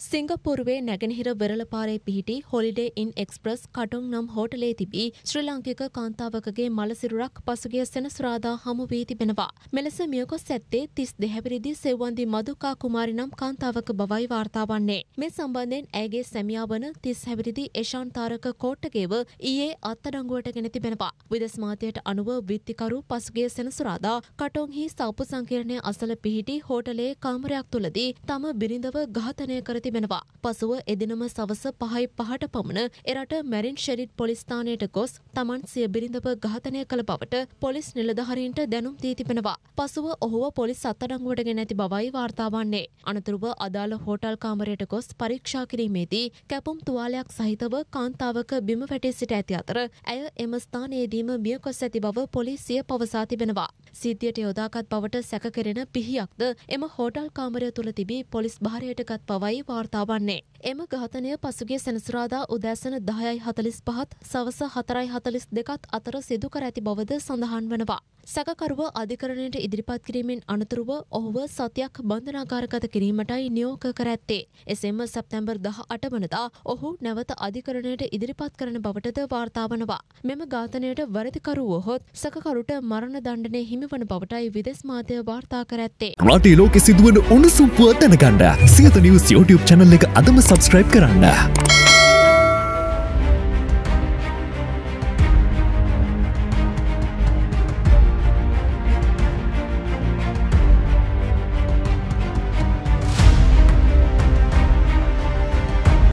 සිංගප්පූරුවේ නැගෙනහිර වෙරළපාරේ පිහිටි හොලිඩේ ඉන් එක්ස්ප්‍රස් කටුන් නම් හෝටලේ තිබී ශ්‍රී ලාංකික කාන්තාවකගේ මලසිරුරක් පසුගිය සෙනසුරාදා හමු වී තිබෙනවා. මෙලෙස මියගොස් ඇත්තේ තිස් දෙහැවිරිදි සෙව්වන්දි මදුකා කුමාරි නම් කාන්තාවක බවයි වාර්තා වන්නේ. මේ සම්බන්ධයෙන් ඇයගේ සැමියා වන තිස් හැවිරිදි එෂාන් තාරක කෝට්ටගේව ඊයේ අත්අඩංගුවට ගෙන තිබෙනවා. විදෙස් මාධ්‍යයට අනුව විත්තිකරු පසුගිය සෙනසුරාදා කටොන්හි සෞප සංකීර්ණය අසල පිහිටි හෝටලේ කාමරයක් තුළදී තම බිරිඳව ඝාතනය කර තිබෙනවා. පසුව එදිනම සවස පහයි පහට පමණ එරට මැරින් ෂෙරිඩ් පොලිස්ථානයට ගොස් තමන් සිය බිරිඳව ඝාතනය කළ බවට පොලිස් නිලධහරීන්ට දැනුම් දී තිබෙනවා. පසුව ඔහුව පොලිස් අත්අඩංගුවට ගෙන ඇති බවයි වාර්තා වන්නේ. අනතුරුව අදාළ හෝටල් කාමරයට ගොස් පරීක්ෂා කිරීමේදී කැපුම් තුවාලයක් සහිතව කාන්තාවක බිම වැටී සිට ඇති අතර ඇය එම ස්ථානයේදීම මියකොස් ඇති බව පොලිසිය පවසා තිබෙනවා. සිද්ධියට යොදාගත් බවට සැක කෙරෙන පිහියක්ද එම හෝටල් කාමරය තුළ තිබී පොලිස් භාරයට ගත් බවයි වාර්තා වන්නේ. එම ඝාතනය පසුගිය සෙනසුරාදා උදෑසන දහයයි හතලිස් පහත් සවස හතරයි හතලිස් දෙකත් අතර සිදු කර ඇති බවද සඳහන් වනවා. සැකකරුව අධිකරණයට ඉදිරිපත් කිරීමෙන් අනතුරුව ඔහුව සතියක් බන්ධනාගාරගත කිරීමටයි නියෝග කර ඇත්තේ. එසෙම සැප්තැම්බර් දහ අට වනදා ඔහු නැවත අධිකරණයට ඉදිරිපත් කරන බවටද වාර්තා වනවා. මෙම ඝාතනයට වැරදිකරු වහොත් සැකකරුට මරණ දණ්ඩනය හිමිවන බවටයි විදෙස් මාධ්‍ය වාර්තා කර ඇත්තේ. රටේ ලෝකෙ සිදුවන උණුසුම් පුවත් දැනගන්න සියත නිවස් YouTube චැනල් එක අදම සබස්ක්‍රයිබ් කරන්න.